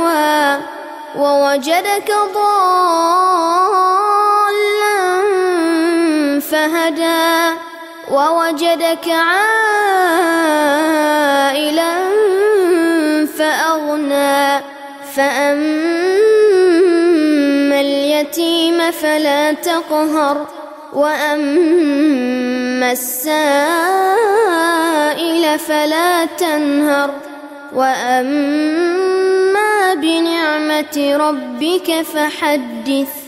فآوى ووجدك ضالا فهدى ووجدك عائلا فأغنى فأما اليتيم فلا تقهر وأما السائل فلا تنهر وأما بنعمة ربك فحدث.